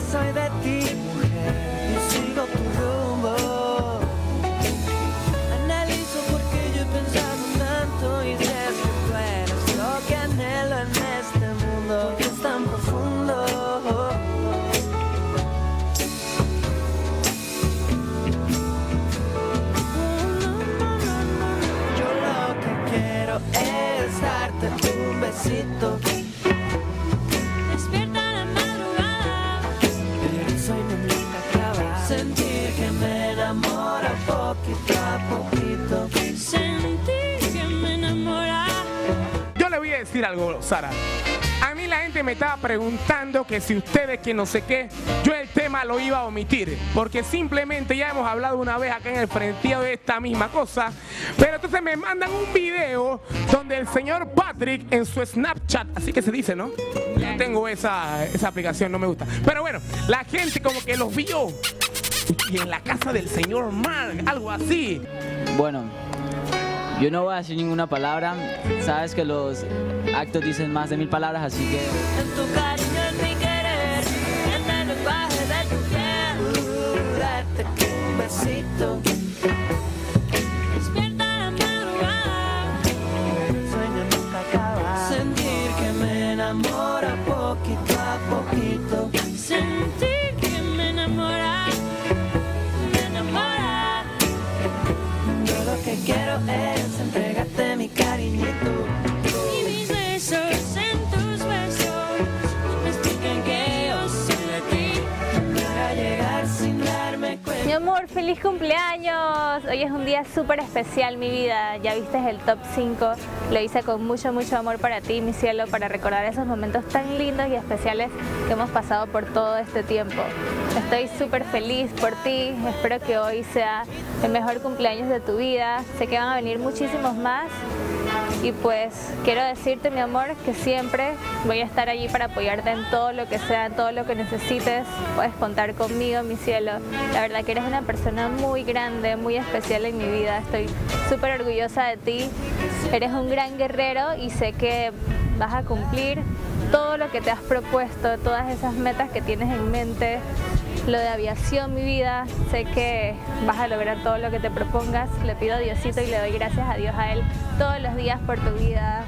soy de ti. Decir algo, Sara. A mí la gente me estaba preguntando que si ustedes que no sé qué, yo el tema lo iba a omitir, porque simplemente ya hemos hablado una vez acá en el frentío de esta misma cosa, pero entonces me mandan un video donde el señor Patrick en su Snapchat, así que se dice, ¿no? Tengo esa, esa aplicación, no me gusta. Pero bueno, la gente como que los vio y en la casa del señor Mark, algo así. Bueno, yo no voy a decir ninguna palabra. Sabes que los actos dicen más de mil palabras, así que En tu cariño, en mi querer, en el lenguaje de tu piel. Darte un besito. Despierta la madrugada. El sueño nunca acaba. Sentir que me enamora Mi amor, feliz cumpleaños. Hoy es un día súper especial, mi vida. Ya viste el top 5. Lo hice con mucho, mucho amor para ti, mi cielo, para recordar esos momentos tan lindos y especiales que hemos pasado por todo este tiempo. Estoy súper feliz por ti. Espero que hoy sea el mejor cumpleaños de tu vida. Sé que van a venir muchísimos más. Y pues quiero decirte, mi amor, que siempre voy a estar allí para apoyarte en todo lo que sea, en todo lo que necesites. Puedes contar conmigo, mi cielo. La verdad que eres una persona muy grande, muy especial en mi vida. Estoy súper orgullosa de ti. Eres un gran guerrero y sé que vas a cumplir todo lo que te has propuesto, todas esas metas que tienes en mente. Lo de aviación, mi vida, sé que vas a lograr todo lo que te propongas. Le pido a Diosito y le doy gracias a Dios a Él todos los días por tu vida,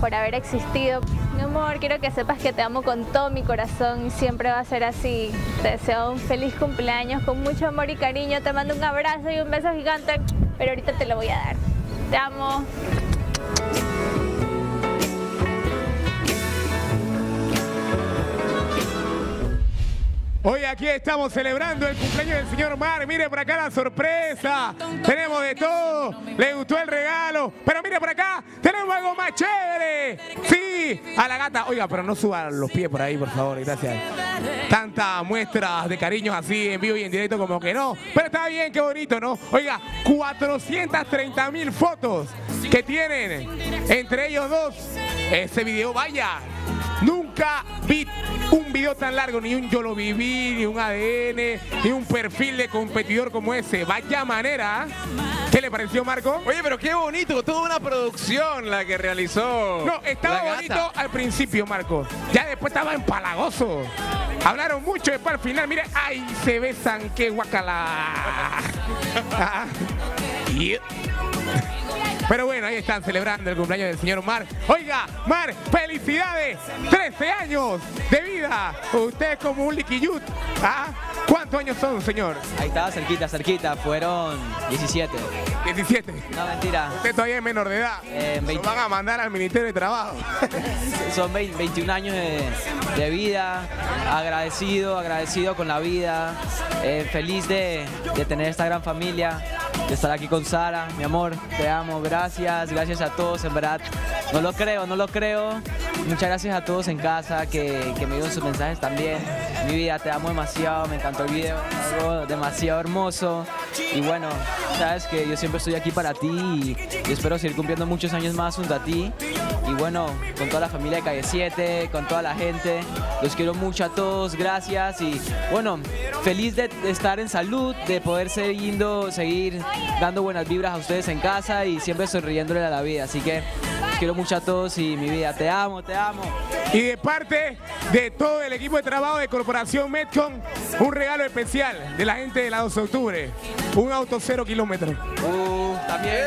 por haber existido. Mi amor, quiero que sepas que te amo con todo mi corazón y siempre va a ser así. Te deseo un feliz cumpleaños con mucho amor y cariño. Te mando un abrazo y un beso gigante, pero ahorita te lo voy a dar. Te amo. Aquí estamos celebrando el cumpleaños del señor Mar. Mire por acá la sorpresa. Tenemos de todo. Le gustó el regalo. Pero mire por acá, tenemos algo más chévere. Sí, a la gata. Oiga, pero no suban los pies por ahí, por favor. Gracias. Tantas muestras de cariños así en vivo y en directo como que no. Pero está bien, qué bonito, ¿no? Oiga, 430 mil fotos que tienen entre ellos dos. Ese video, vaya. Nunca vi un video tan largo, ni un yo lo viví, ni un ADN, ni un perfil de competidor como ese. Vaya manera. ¿Qué le pareció, Marco? Oye, pero qué bonito, toda una producción la que realizó. No, estaba bonito al principio, Marco. Ya después estaba empalagoso. Hablaron mucho después al final. Mire, ay, se besan, qué guacala. Ah. Pero bueno, ahí están celebrando el cumpleaños del señor Mar. Oiga, Mar, felicidades. 13 años de vida. Usted es como un liquiyut. ¿Ah? ¿Cuántos años son, señor? ahí estaba cerquita, cerquita. Fueron 17. 17. No, mentira. Usted todavía es menor de edad. Eh, Lo 20. van a mandar al Ministerio de Trabajo. Son 20 21 años de, de vida, agradecido, agradecido con la vida, eh, feliz de, de tener esta gran familia, de estar aquí con Sara, mi amor, te amo, gracias, gracias a todos, en verdad, no lo creo, no lo creo, muchas gracias a todos en casa que, que me dieron sus mensajes también, mi vida, te amo demasiado, me encantó el video, demasiado hermoso, y bueno, sabes que yo siempre estoy aquí para ti y, espero seguir cumpliendo muchos años más junto a ti, y bueno, con toda la familia de Calle 7, con toda la gente, los quiero mucho a todos, gracias y bueno, feliz de estar en salud, de poder seguir, seguir dando buenas vibras a ustedes en casa y siempre sonriéndole a la vida. Así que los quiero mucho a todos y mi vida, te amo, te amo. Y de parte de todo el equipo de trabajo de Corporación Metcon, un regalo especial de la gente de la 12 de octubre. Un auto cero kilómetros. Uh, también.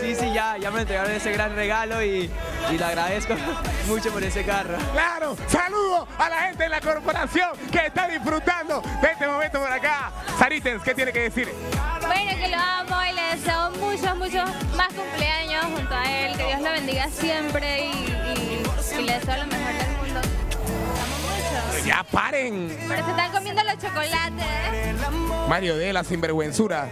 Sí, sí, ya, ya me entregaron ese gran regalo y, y le agradezco mucho por ese carro. Claro, saludo a la gente de la corporación que está disfrutando de este momento por acá. Saritens, ¿qué tiene que decir? Bueno, que lo amo y le deseo muchos, muchos más cumpleaños junto a él. Que Dios lo bendiga siempre y, y- y le deseo lo mejor ya paren. Pero se están comiendo los chocolates. Mario de la sinvergüenzura.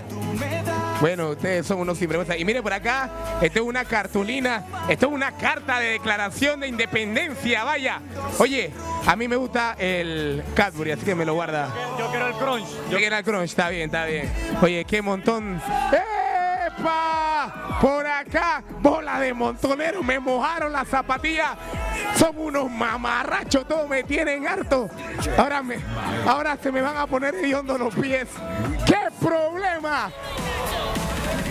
Bueno, ustedes son unos sinvergüenzas. Y mire por acá, esto es una cartulina, esto es una carta de declaración de independencia, vaya. Oye, a mí me gusta el Cadbury, así que me lo guarda. Yo quiero el crunch. Yo quiero el crunch, está bien, está bien. Oye, qué montón. Por acá, bola de montonero, me mojaron las zapatillas. Son unos mamarrachos, todos me tienen harto. Ahora, me, ahora se me van a poner hediondo los pies. ¡Qué problema!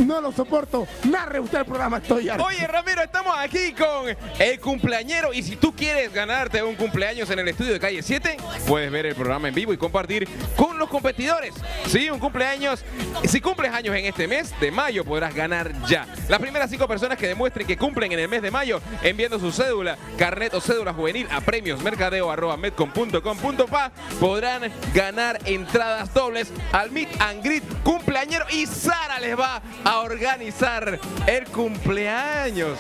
No lo soporto. Narre usted el programa, estoy harto. Oye, Ramiro, estamos aquí con el cumpleañero. Y si tú quieres ganarte un cumpleaños en el estudio de calle 7, puedes ver el programa en vivo y compartir con los competidores. Sí, un cumpleaños. Si cumples años en este mes de mayo, podrás ganar ya. Las primeras cinco personas que demuestren que cumplen en el mes de mayo, enviando su cédula, carnet o cédula juvenil a premiosmercadeo.medcom.com.pa, podrán ganar entradas dobles al Meet and Greet cumpleañero. Y Sara les va a organizar el cumpleaños.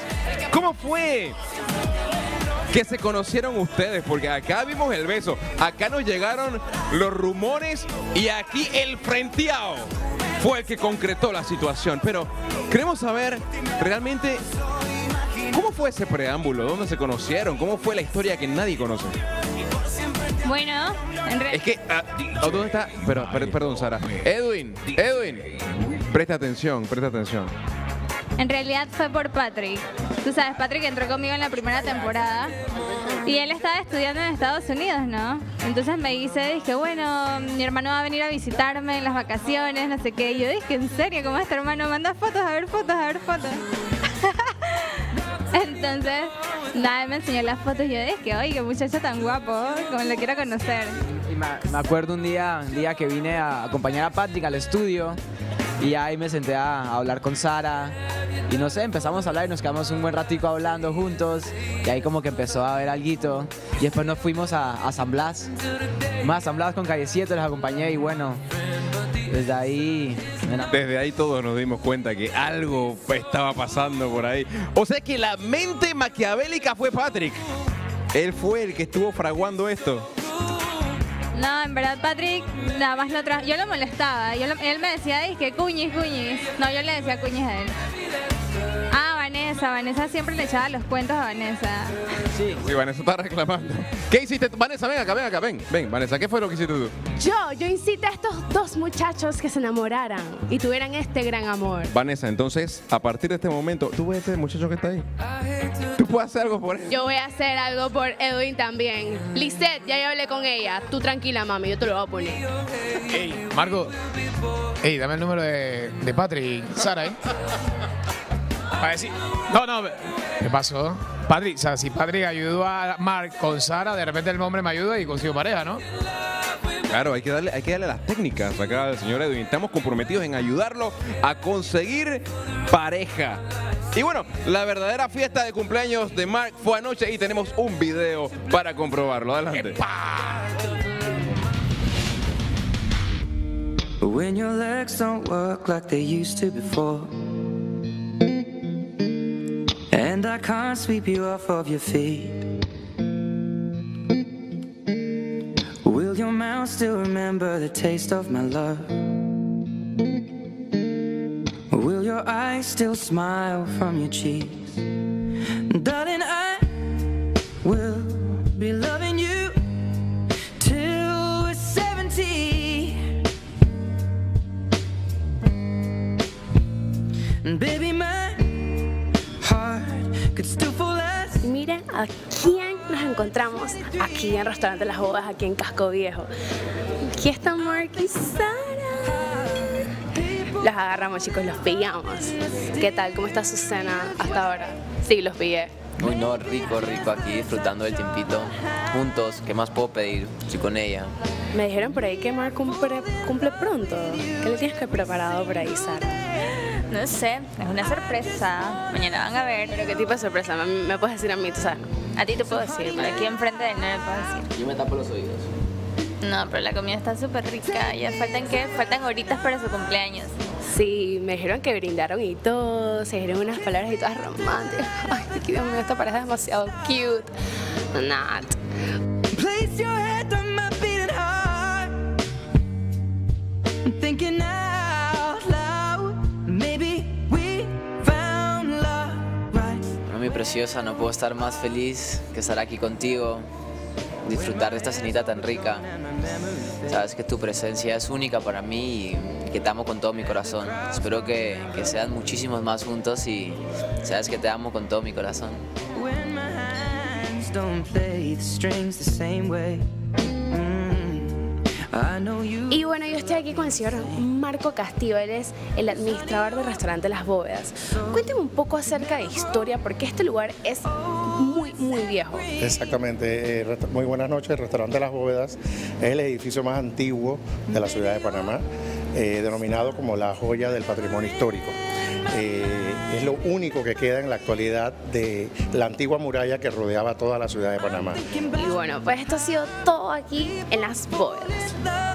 ¿Cómo fue? que se conocieron ustedes, porque acá vimos el beso, acá nos llegaron los rumores y aquí el frenteado fue el que concretó la situación. Pero queremos saber realmente cómo fue ese preámbulo, dónde se conocieron, cómo fue la historia que nadie conoce. Bueno, en re- Es que, ah, ¿dónde está? Pero, per- perdón, Sara. Edwin, Edwin, presta atención, presta atención. En realidad fue por Patrick. Tú sabes, Patrick entró conmigo en la primera temporada y él estaba estudiando en Estados Unidos, ¿no? Entonces me dice, dije, bueno, mi hermano va a venir a visitarme en las vacaciones, no sé qué. Y yo dije, ¿en serio? ¿Cómo es tu hermano? Manda fotos, a ver fotos, a ver fotos. Entonces, nada, me enseñó las fotos y yo dije, oye, qué muchacho tan guapo, como lo quiero conocer. Y me, me acuerdo un día, un día que vine a acompañar a Patrick al estudio y ahí me senté a, hablar con Sara y no sé, empezamos a hablar y nos quedamos un buen ratico hablando juntos y ahí como que empezó a haber alguito y después nos fuimos a, a San Blas, más San Blas con Calle 7 los acompañé y bueno, desde ahí. Desde ahí todos nos dimos cuenta que algo estaba pasando por ahí. O sea que la mente maquiavélica fue Patrick. Él fue el que estuvo fraguando esto. No, en verdad Patrick nada más lo trajo. Yo lo molestaba. Él me decía, que cuñis, cuñis. No, yo le decía cuñis a él. Vanessa. Vanessa siempre le echaba los cuentos a Vanessa. Sí, Sí, Vanessa está reclamando. ¿Qué hiciste? tú? Vanessa, ven acá, ven acá, ven. Ven, Vanessa, ¿qué fue lo que hiciste tú? Yo, yo incité a estos dos muchachos que se enamoraran y tuvieran este gran amor. Vanessa, entonces, a partir de este momento, tú ves a este muchacho que está ahí. Tú puedes hacer algo por él. Yo voy a hacer algo por Edwin también. Lisette, ya yo hablé con ella. Tú tranquila, mami, yo te lo voy a poner. Ey, Marco. Ey, dame el número de, de Patrick. Sara, ¿eh? Para decir. No, no. ¿Qué pasó? Patrick, o sea, si Patrick ayudó a Mark con Sara, de repente el hombre me ayuda y consigo pareja, ¿no? Claro, hay que darle, hay que darle las técnicas acá al señor Edwin. Estamos comprometidos en ayudarlo a conseguir pareja. Y bueno, la verdadera fiesta de cumpleaños de Mark fue anoche y tenemos un video para comprobarlo. Adelante. When your legs don't work like they used to before. And I can't sweep you off of your feet. Will your mouth still remember the taste of my love? Will your eyes still smile from your cheeks? Darling, I a quién nos encontramos aquí en Restaurante Las Bodas, aquí en Casco Viejo. Aquí está Mark y Sara. Los agarramos, chicos, los pillamos. ¿Qué tal? ¿Cómo está su cena hasta ahora? Sí, los pillé. Uy, no, rico, rico aquí disfrutando del tiempito juntos. ¿Qué más puedo pedir? Estoy con ella. Me dijeron por ahí que Mark cumple, cumple pronto. ¿Qué le tienes que preparado por ahí, Sara? No sé, es una sorpresa. Mañana van a ver. Pero qué tipo de sorpresa, me, me puedes decir a mí, tú sabes. A ti te puedo decir, pero aquí enfrente de él no le puedo decir. Yo me tapo los oídos. No, pero la comida está súper rica. Ya faltan qué? Faltan horitas para su cumpleaños. Sí, me dijeron que brindaron y todo, se dijeron unas palabras y todas románticas. Ay, Dios mío, esta pareja es demasiado cute. Not. No puedo estar más feliz que estar aquí contigo, disfrutar de esta cenita tan rica. Sabes que tu presencia es única para mí y que te amo con todo mi corazón. Espero que sean muchísimos más juntos y sabes que te amo con todo mi corazón. Y bueno, yo estoy aquí con el señor Marco Castillo, él es el administrador del restaurante Las Bóvedas. Cuénteme un poco acerca de historia, porque este lugar es muy, muy viejo. Exactamente, eh, muy buenas noches. El restaurante Las Bóvedas es el edificio más antiguo de la ciudad de Panamá, eh, denominado como la joya del patrimonio histórico. Eh, es lo único que queda en la actualidad de la antigua muralla que rodeaba toda la ciudad de Panamá. Y bueno, pues esto ha sido todo aquí en Las Bóvedas.